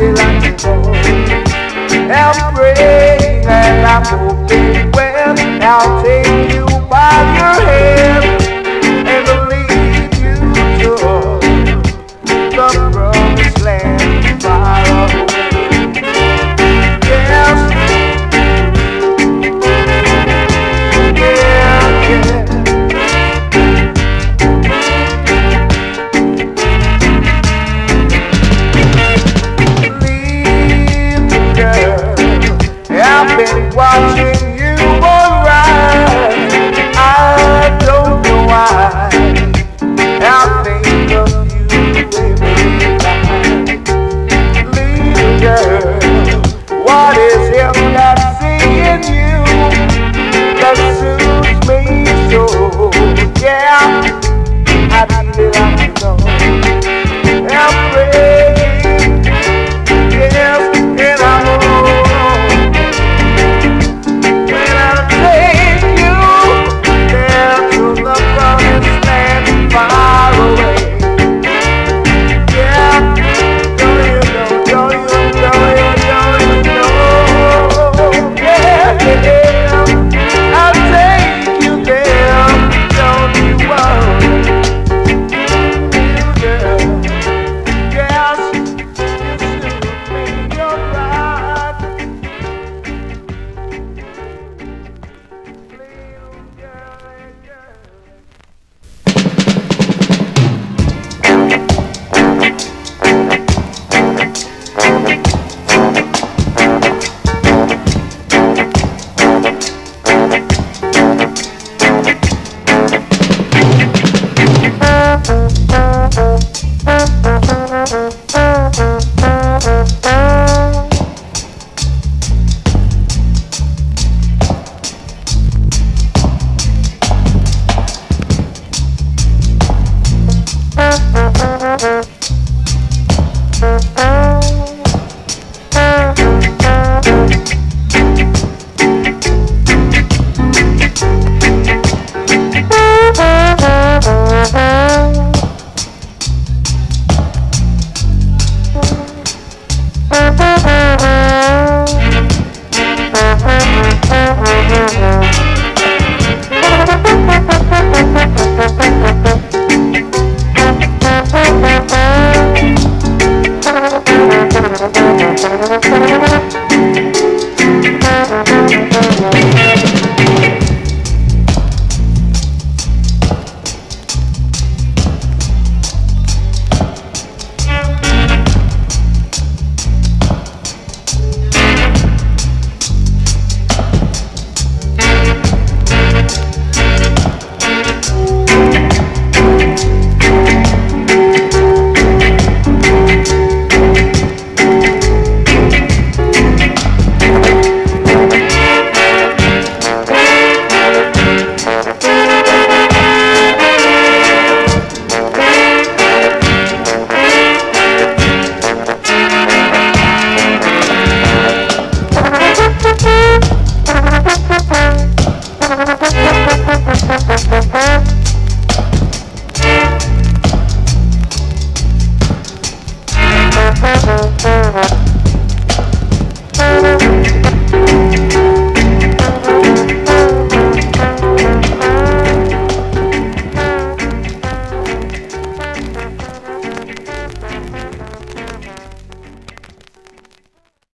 till I can go. Help bring and I'm hoping well. I'll take you by your hand. Watching